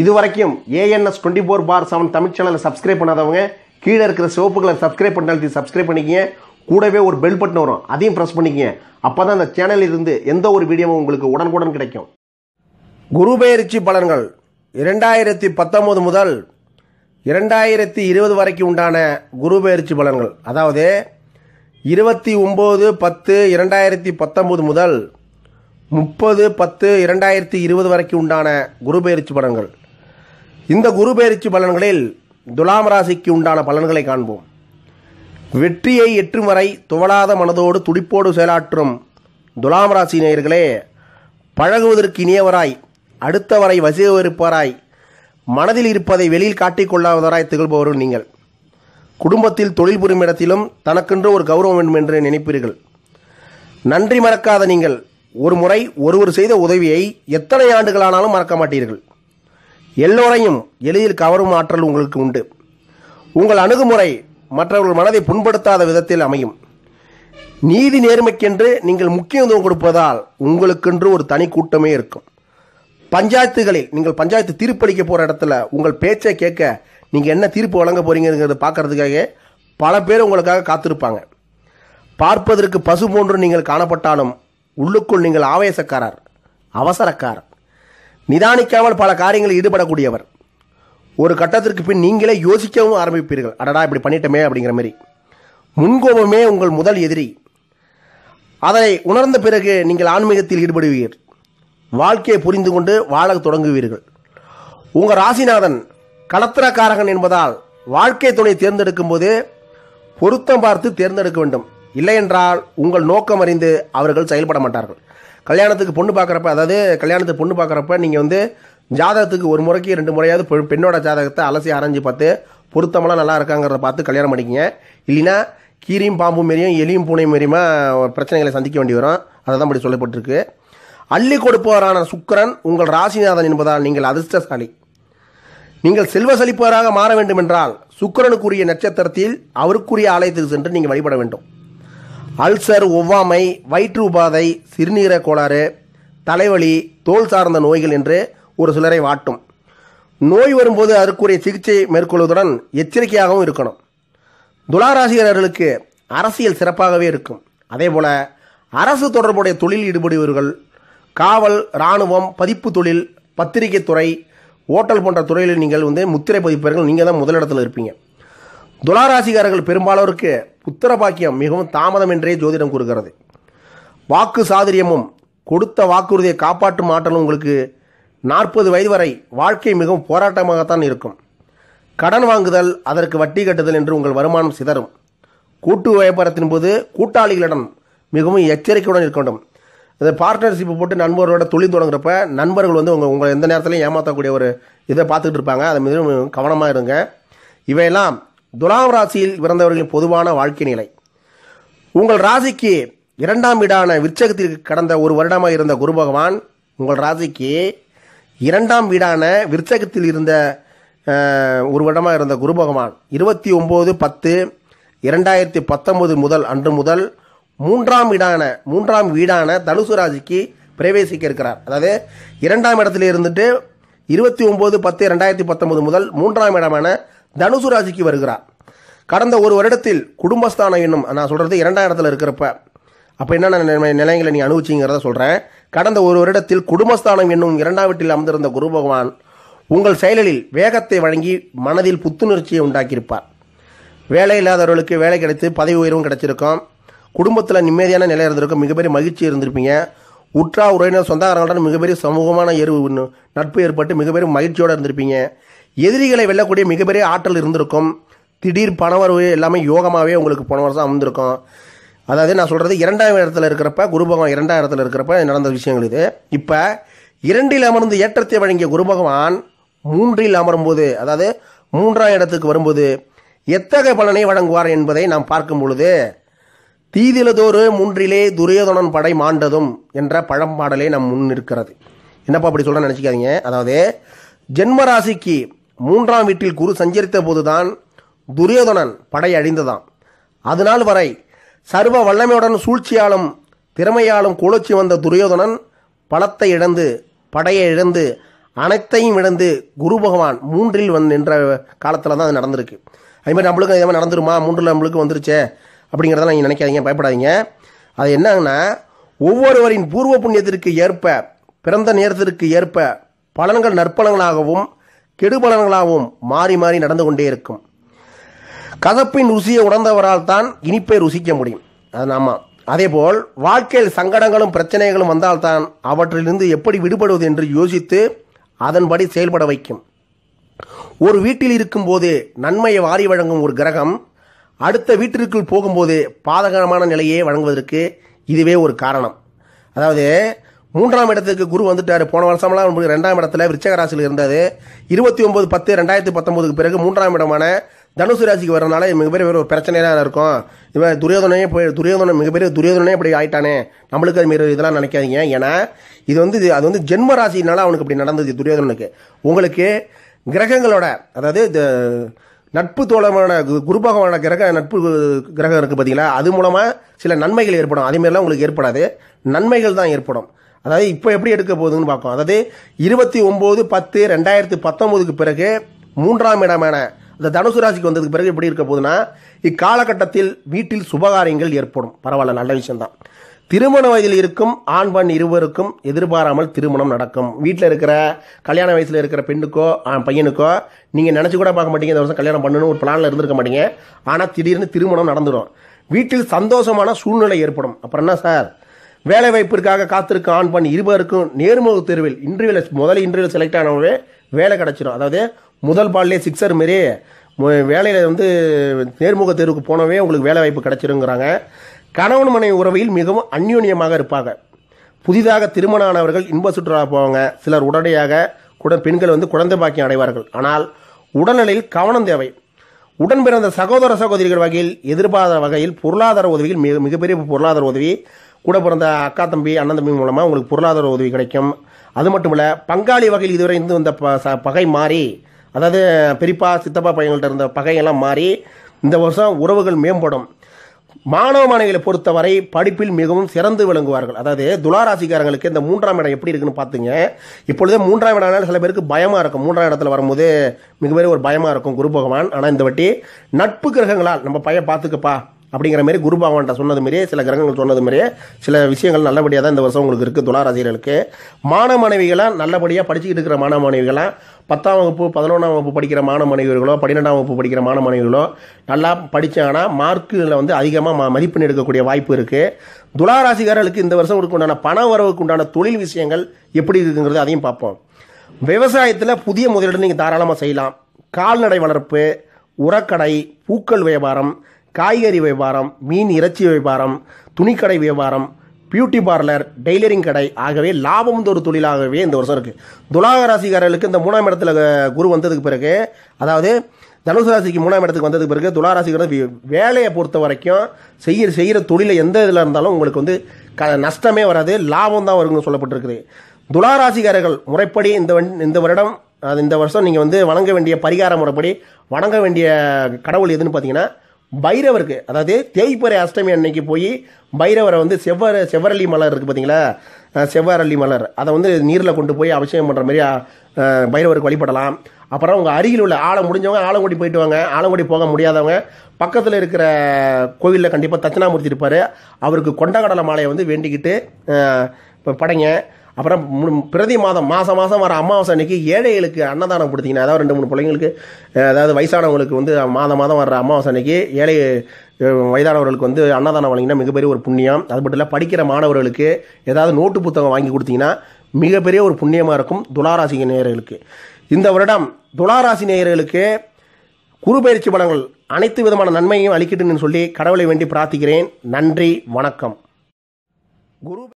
இது வரைக்கும் ANS twenty four by seven Tamil சேனலை சப்ஸ்கிரைப் பண்ணாதவங்க கீழே இருக்கிற சிவப்பு கலர் சப்ஸ்கிரைப் பண்ணி சப்ஸ்கிரைப் பண்ணிக்கங்க. கூடவே ஒரு பெல் பட்டன் வரும். அதையும் ப்ரெஸ் பண்ணிக்கங்க. அப்போ தான் அந்த சேனலில் இருந்து எந்த ஒரு வீடியோவும் உங்களுக்கு உடனுக்குடன் கிடைக்கும். குரு பெயர்ச்சி பலன்கள். இரண்டாயிரத்தி பத்தொம்போது முதல் இரண்டாயிரத்தி இருபது வரைக்கும் உண்டான குரு பெயர்ச்சி பலன்கள். அதாவது இருபத்தி ஒம்பது பத்து இரண்டாயிரத்தி பத்தொம்போது முதல் முப்பது பத்து இரண்டாயிரத்தி இருபது வரைக்கும் உண்டான குரு பெயர்ச்சி பலன்கள். இந்த குரு பெயர்ச்சி பலன்களில் துலாம் ராசிக்கு உண்டான பலன்களை காண்போம். வெற்றியை எட்டும் வரை துவளாத மனதோடு துடிப்போடு செயலாற்றும் துலாம் ராசி நேயர்களே பழகுவதற்கு இனியவராய் அடுத்தவரை வசிவருப்பவராய் மனதில் இருப்பதை வெளியில் காட்டிக்கொள்ளாதவராய் திகழ்பவர்கள் நீங்கள். குடும்பத்தில் தொழில் புரியும் இடத்திலும் தனக்கென்று ஒரு கௌரவம் வேண்டும் என்று நினைப்பீர்கள். நன்றி மறக்காத நீங்கள் ஒரு முறை ஒருவர் செய்த உதவியை எத்தனை ஆண்டுகளானாலும் மறக்க மாட்டீர்கள். எல்லோரையும் எளிதில் கவரும் ஆற்றல் உங்களுக்கு உண்டு. உங்கள் அணுகுமுறை மற்றவர்கள் மனதை புண்படுத்தாத விதத்தில் அமையும். நீதி நேர்மைக்கென்று நீங்கள் முக்கியத்துவம் கொடுப்பதால் உங்களுக்கென்று ஒரு தனி கூட்டமே இருக்கும். பஞ்சாயத்துகளில் நீங்கள் பஞ்சாயத்து தீர்ப்பளிக்க போகிற இடத்துல உங்கள் பேச்சை கேட்க நீங்கள் என்ன தீர்ப்பு வழங்க போறீங்கிறத பார்க்கறதுக்காக பல பேர் உங்களுக்காக காத்திருப்பாங்க. பார்ப்பதற்கு பசு போன்று நீங்கள் காணப்பட்டாலும் உள்ளுக்குள் நீங்கள் ஆவேசக்காரர் அவசரக்காரர். நிதானிக்காமல் பல காரியங்களில் ஈடுபடக்கூடியவர். ஒரு கட்டத்திற்கு பின் நீங்களே யோசிக்கவும் ஆரம்பிப்பீர்கள். அடடா இப்படி பண்ணிட்டோமே அப்படிங்கிற மாதிரி. முன்கோபமே உங்கள் முதல் எதிரி. அதை உணர்ந்த பிறகு நீங்கள் ஆன்மீகத்தில் ஈடுபடுவீர்கள் வாழ்க்கையை புரிந்து கொண்டு வாழ தொடங்குவீர்கள். உங்கள் ராசிநாதன் களத்திரக்காரகன் என்பதால் வாழ்க்கை துணை தேர்ந்தெடுக்கும் போது பொருத்தம் பார்த்து தேர்ந்தெடுக்க வேண்டும். இல்லையென்றால் உங்கள் நோக்கம் அறிந்து அவர்கள் செயல்பட மாட்டார்கள். கல்யாணத்துக்கு பொண்ணு பார்க்குறப்ப அதாவது கல்யாணத்துக்கு பொண்ணு பார்க்குறப்ப நீங்கள் வந்து ஜாதகத்துக்கு ஒரு முறைக்கு ரெண்டு முறையாவது பெண்ணோட ஜாதகத்தை அலசி ஆராய்ஞ்சு பார்த்து பொருத்தமெல்லாம் நல்லா இருக்காங்கிறத பார்த்து கல்யாணம் பண்ணிக்கங்க. இல்லைன்னா கீரியும் பாம்பும் மாரியும் எலியும் பூனை மாரியுமா பிரச்சனைகளை சந்திக்க வேண்டி வரும். அதை தான் இப்படி சொல்லப்பட்டிருக்கு. அள்ளி கொடுப்பவரான சுக்கிரன் உங்கள் ராசிநாதன் என்பதால் நீங்கள் அதிர்ஷ்டசாலி. நீங்கள் செல்வ செழிப்பவராக மாற வேண்டும் என்றால் சுக்கிரனுக்குரிய நட்சத்திரத்தில் அவருக்குரிய ஆலயத்துக்கு சென்று நீங்கள் வழிபட வேண்டும். அல்சர் ஒவ்வாமை வயிற்று உபாதை சிறுநீரக கோளாறு தலைவலி தோல் சார்ந்த நோய்கள் என்று ஒரு சிலரை வாட்டும். நோய் வரும்போது அதற்குரிய சிகிச்சை மேற்கொள்வதுடன் எச்சரிக்கையாகவும் இருக்கணும். துளாராசிகர்களுக்கு அரசியல் சிறப்பாகவே இருக்கும். அதேபோல அரசு தொடர்புடைய தொழில் ஈடுபடுபவர்கள் காவல் இராணுவம் பதிப்பு தொழில் பத்திரிகை துறை ஓட்டல் போன்ற துறையில் நீங்கள் வந்து முத்திரை பதிப்பவர்கள் நீங்கள் தான் முதலிடத்தில் இருப்பீங்க. துளாராசிகாரர்கள் பெரும்பாலோருக்கு புத்திர பாக்கியம் மிகவும் தாமதம் என்றே ஜோதிடம் கூறுகிறது. வாக்கு சாதுரியமும் கொடுத்த வாக்குறுதியை காப்பாற்றும் ஆற்றலும் உங்களுக்கு நாற்பது வயது வரை வாழ்க்கை மிகவும் போராட்டமாகத்தான் இருக்கும். கடன் வாங்குதல் அதற்கு வட்டி கட்டுதல் என்று உங்கள் வருமானம் சிதறும். கூட்டு வியாபாரத்தின் போது கூட்டாளிகளிடம் மிகவும் எச்சரிக்கையுடன் இருக்க வேண்டும். இதை பார்ட்னர்ஷிப் போட்டு நண்பர்களோட தொழில் தொடங்குறப்ப நண்பர்கள் வந்து உங்கள் உங்களை எந்த நேரத்திலையும் ஏமாற்றக்கூடிய ஒரு இதை பார்த்துக்கிட்டு இருப்பாங்க. அதை மிகவும் கவனமாக இருங்க. இவையெல்லாம் துலாம் ராசியில் பிறந்தவர்களின் பொதுவான வாழ்க்கை நிலை. உங்கள் ராசிக்கு இரண்டாம் வீடான விருச்சகத்திற்கு கடந்த ஒரு வருடமாக இருந்த குரு பகவான் உங்கள் ராசிக்கு இரண்டாம் வீடான விருச்சகத்தில் இருந்த ஒரு வருடமாக இருந்த குரு பகவான் இருபத்தி ஒம்பது பத்து இரண்டாயிரத்தி பத்தொம்பது முதல் அன்று முதல் மூன்றாம் வீடான மூன்றாம் வீடான தனுசு ராசிக்கு பிரவேசிக்க இருக்கிறார். அதாவது இரண்டாம் இடத்துல இருந்துட்டு இருபத்தி ஒம்பது பத்து ரெண்டாயிரத்தி பத்தொம்பது முதல் மூன்றாம் இடமான தனுசு ராசிக்கு வருகிறார். கடந்த ஒரு வருடத்தில் குடும்பஸ்தானம் என்னும் நான் சொல்கிறது இரண்டாம் இடத்துல இருக்கிறப்ப அப்போ என்னென்ன நிலை- நிலைகளை நீ அனுபவிச்சிங்கிறத சொல்கிறேன் கடந்த ஒரு வருடத்தில் குடும்பஸ்தானம் என்னும் இரண்டாம் வீட்டில் அமர்ந்திருந்த குரு பகவான் உங்கள் செயலில் வேகத்தை வழங்கி மனதில் புத்துணர்ச்சியை உண்டாக்கியிருப்பார். வேலை இல்லாதவர்களுக்கு வேலை கிடைத்து பதவி உயர்வும் கிடைச்சிருக்கும். குடும்பத்தில் நிம்மதியான நிலை இருந்திருக்கும். மிகப்பெரிய மகிழ்ச்சி இருந்திருப்பீங்க. உற்றா உறவினர் சொந்தக்காரங்களுடன் மிகப்பெரிய சமூகமான ஏறு நட்பு ஏற்பட்டு மிகப்பெரிய மகிழ்ச்சியோடு இருந்திருப்பீங்க. எதிரிகளை வெல்லக்கூடிய மிகப்பெரிய ஆற்றல் இருந்திருக்கும். திடீர் பணவரவு எல்லாமே யோகமாகவே உங்களுக்கு போன வருஷம் அமர்ந்திருக்கும் அதாவது நான் சொல்கிறது இரண்டாம் இடத்துல இருக்கிறப்ப குரு பகவான் இரண்டாம் இடத்துல இருக்கிறப்ப நடந்த விஷயங்கள் இது. இப்போ இரண்டில் அமர்ந்து ஏற்றத்தை வழங்கிய குரு பகவான் மூன்றில் அமரும்போது அதாவது மூன்றாம் இடத்துக்கு வரும்போது எத்தகைய பலனை வழங்குவார் என்பதை நாம் பார்க்கும் பொழுது தீதிலதோறு மூன்றிலே துரியோதனன் படை மாண்டதும் என்ற பழம்பாடலே நம் முன் இருக்கிறது என்னப்பா அப்படி சொல்ல நினச்சிக்காதீங்க. அதாவது ஜென்ம ராசிக்கு மூன்றாம் வீட்டில் குரு சஞ்சரித்த போதுதான் துரியோதனன் படை அழிந்ததாம். அதுநாள் வரை சர்வ வல்லமையுடன் சூழ்ச்சியாலும் திறமையாலும் குளச்சி வந்த துரியோதனன் பலத்தை இழந்து படையை இழந்து அனைத்தையும் இழந்து குரு பகவான் மூன்றில் வந்து நின்ற காலத்தில் தான் அது நடந்திருக்கு. அதே மாதிரி நம்மளுக்கும் இதே மாதிரி நடந்துருமா? மூன்றில் நம்மளுக்கு வந்துருச்சே அப்படிங்கிறதெல்லாம் நீங்கள் நினைக்காதீங்க பயப்படாதீங்க. அது என்னங்கன்னா ஒவ்வொருவரின் பூர்வ புண்ணியத்திற்கு ஏற்ப பிறந்த நேரத்திற்கு ஏற்ப பலன்கள் நற்பலன்களாகவும் கெடுபலன்களாகவும் மாறி மாறி நடந்து கொண்டே இருக்கும். கதப்பின் ருசியை உணர்ந்தவரால் தான் இனிப்பை ருசிக்க முடியும். அது ஆமாம் அதேபோல் வாழ்க்கையில் சங்கடங்களும் பிரச்சனைகளும் வந்தால்தான் அவற்றிலிருந்து எப்படி விடுபடுவது என்று யோசித்து அதன்படி செயல்பட வைக்கும். ஒரு வீட்டில் இருக்கும்போது நன்மையை வாரி வழங்கும் ஒரு கிரகம் அடுத்த வீட்டிற்குள் போகும்போது பாதகமான நிலையை வழங்குவதற்கு இதுவே ஒரு காரணம். அதாவது மூன்றாம் இடத்துக்கு குரு வந்துட்டாரு. போன வருஷம்லாம் உங்களுக்கு ரெண்டாம் இடத்துல விருச்சக ராசியில் இருந்தது இருபத்தி ஒன்பது பத்து ரெண்டாயிரத்தி பத்தொன்பதுக்கு பிறகு மூன்றாம் இடமான தனுசு ராசிக்கு வரனால மிகப்பெரிய ஒரு பிரச்சனையாக இருக்கும். இவன் துரியோதனையே போய் துரியோதனம் மிகப்பெரிய துரியோதனே இப்படி ஆயிட்டானே. நம்மளுக்கு அது மாரி இதெல்லாம் நினைக்காதீங்க. ஏன்னா இது வந்து இது- அது வந்து ஜென்ம ராசினால அவனுக்கு இப்படி நடந்தது துரியோதனனுக்கு. உங்களுக்கு கிரகங்களோட அதாவது இந்த நட்பு தோழமான கு- குரு பகவான கிரக நட்பு கிரகம் இருக்குது பார்த்தீங்களா அது மூலமாக சில நன்மைகள் ஏற்படும். அதேமாரிலாம் உங்களுக்கு ஏற்படாது. நன்மைகள் தான் ஏற்படும். அதாவது இப்போ எப்படி எடுக்க போகுதுன்னு பார்ப்போம் அதாவது இருபத்தி ஒம்பது பத்து ரெண்டாயிரத்தி பத்தொம்போதுக்கு பிறகு மூன்றாம் இடமான இந்த தனுசு ராசிக்கு வந்ததுக்கு பிறகு எப்படி இருக்க போகுதுன்னா இக்காலகட்டத்தில் வீட்டில் சுபகாரியங்கள் ஏற்படும். பரவாயில்ல நல்ல விஷயம்தான். திருமண வயதில் இருக்கும் ஆண் பெண் இருவருக்கும் எதிர்பாராமல் திருமணம் நடக்கும். வீட்டில் இருக்கிற கல்யாண வயசில் இருக்கிற பெண்ணுக்கோ பையனுக்கோ நீங்கள் நினச்சி கூட பார்க்க மாட்டீங்க இந்த வருஷம் கல்யாணம் பண்ணணும் ஒரு பிளானில் இருந்திருக்க மாட்டீங்க. ஆனால் திடீர்னு திருமணம் நடந்துடும் வீட்டில் சந்தோஷமான சூழ்நிலை ஏற்படும். அப்புறம் என்ன சார்? வேலை வாய்ப்பிற்காக காத்திருக்க ஆண் பெண் இருவருக்கும் நேர்முக தேர்வில் இன்டர்வியூவில் முதல் இன்டர்வியூவில் செலக்ட் ஆனவங்களே வேலை கிடச்சிரும். அதாவது முதல் பால்லே சிக்ஸர் மாரி வேலையில் வந்து நேர்முக தேர்வுக்கு போனவே உங்களுக்கு வேலை வாய்ப்பு கிடச்சிருங்கிறாங்க. கணவன் மனைவி உறவையில் மிகவும் அந்யோன்யமாக இருப்பாங்க. புதிதாக திருமணம் ஆனவர்கள் இன்ப சுற்றுலா போவாங்க. சிலர் உடனடியாக கூட பெண்கள் வந்து குழந்தை பாக்கியம் அடைவார்கள். ஆனால் உடல்நிலையில் கவனம் தேவை. உடன் பிறந்த சகோதர சகோதரிகள் வகையில் எதிர்பாராத வகையில் பொருளாதார உதவிகள் மிக மிகப்பெரிய பொருளாதார உதவி. கூட பிறந்த அக்கா தம்பி அண்ணன் தம்பி மூலமாக உங்களுக்கு பொருளாதார உதவி கிடைக்கும். அது மட்டும் இல்லை பங்காளி வகையில் இதுவரை இருந்து வந்த ப- ச- பகை மாறி அதாவது பெரியப்பா சித்தப்பா பையன்கள்ட்ட இருந்த பகையெல்லாம் மாறி இந்த வருஷம் உறவுகள் மேம்படும். மாணவ மாணவிகளை பொறுத்தவரை படிப்பில் மிகவும் சிறந்து விளங்குவார்கள். அதாவது துளாராசிக்காரங்களுக்கு இந்த மூன்றாம் இடம் எப்படி இருக்குன்னு பார்த்துங்க இப்பொழுதே மூன்றாம் இடம்னால சில பேருக்கு பயமாக இருக்கும். மூன்றாம் இடத்துல வரும்போது மிகப்பெரிய ஒரு பயமாக இருக்கும் குரு பகவான். ஆனால் இந்த வாட்டி நட்பு கிரகங்களால் நம்ம பையன் பார்த்துக்கப்பா அப்படிங்கிற மாதிரி குரு பகவான்கிட்ட சொன்னது மாதிரியே சில கிரகங்கள் சொன்னது மாதிரியே சில விஷயங்கள் நல்லபடியாக தான் இந்த வருஷம் உங்களுக்கு இருக்குது துளாராசிரியர்களுக்கு மாணவ மாணவிகளாக நல்லபடியாக படிச்சுக்கிட்டு இருக்கிற மாணவ மாணவிகளாக பத்தாம் வகுப்பு பதினொன்றாம் வகுப்பு படிக்கிற மாணவ மாணவிகளோ பன்னிரெண்டாம் வகுப்பு படிக்கிற மாணவ மாணவிகளோ நல்லா படித்தாங்கன்னா மார்க்குகளில் வந்து அதிகமாக ம மதிப்பெண் எடுக்கக்கூடிய வாய்ப்பு இருக்குது துளாராசிகாரர்களுக்கு இந்த வருஷம் உங்களுக்கு உண்டான பண வரவுக்கு உண்டான தொழில் விஷயங்கள் எப்படி இருக்குங்கிறது அதையும் பார்ப்போம். விவசாயத்தில் புதிய முதலீடு நீங்கள் தாராளமாக செய்யலாம். கால்நடை வளர்ப்பு உரக்கடை பூக்கள் வியாபாரம் காய்கறி வியாபாரம் மீன் இறைச்சி வியாபாரம் துணிக்கடை வியாபாரம் பியூட்டி பார்லர் டெய்லரிங் கடை ஆகவே லாபம் ஒரு தொழிலாகவே இந்த வருஷம் இருக்குது துலாக ராசிக்காரர்களுக்கு இந்த மூணாம் இடத்துல குரு வந்ததுக்கு பிறகு அதாவது தனுசு ராசிக்கு மூணாம் இடத்துக்கு வந்ததுக்கு பிறகு துளாராசிக்காரர் வேலையை பொறுத்த வரைக்கும் செய்கிற செய்கிற தொழிலை எந்த இதில் இருந்தாலும் உங்களுக்கு வந்து க நஷ்டமே வராது லாபம் தான் வருங்கன்னு சொல்லப்பட்டிருக்குது. துளாராசிக்காரர்கள் முறைப்படி இந்த இந்த வருடம் அது இந்த வருஷம் நீங்கள் வந்து வணங்க வேண்டிய பரிகார முறைப்படி வணங்க வேண்டிய கடவுள் எதுன்னு பார்த்தீங்கன்னா பைரவருக்கு அதாவது தேய்பிறை அஷ்டமி அன்னைக்கு போய் பைரவரை வந்து செவ்வர செவ்வரளி மலர் இருக்குது பார்த்தீங்களா செவ்வாரள்ளி செவ்வரளி மலர். அதை வந்து நீரில் கொண்டு போய் அபிஷேகம் பண்ணுற மாதிரி பைரவருக்கு வழிபடலாம். அப்புறம் உங்கள் அருகில் உள்ள ஆழம் முடிஞ்சவங்க ஆலங்குடி போயிட்டு வாங்க. ஆலங்குடி போக முடியாதவங்க பக்கத்தில் இருக்கிற கோவிலில் கண்டிப்பாக தட்சிணாமூர்த்தி இருப்பார். அவருக்கு கொண்டகடலை மாலையை வந்து வேண்டிக்கிட்டு இப்போ படைங்க. அப்புறம் பிரதி மாதம் மாதம் மாதம் வர அமாவாசை அன்னைக்கு ஏழைகளுக்கு அன்னதானம் கொடுத்தீங்கன்னா அதாவது ரெண்டு மூணு பிள்ளைங்களுக்கு அதாவது வயசானவங்களுக்கு வந்து மாதம் மாதம் வர்ற அமாவாசை அன்னைக்கு ஏழை வயதானவர்களுக்கு வந்து அன்னதானம் வழங்கினா மிகப்பெரிய ஒரு புண்ணியம். அது மட்டும் இல்லை படிக்கிற மாணவர்களுக்கு ஏதாவது நோட்டு புத்தகம் வாங்கி கொடுத்தீங்கன்னா மிகப்பெரிய ஒரு புண்ணியமாக இருக்கும் துளாராசி நேயர்களுக்கு. இந்த வருடம் துளாராசி நேயர்களுக்கு குரு பயிற்சி அனைத்து விதமான நன்மையும் அளிக்கட்டுன்னு சொல்லி கடவுளை வேண்டி பிரார்த்திக்கிறேன். நன்றி வணக்கம். குரு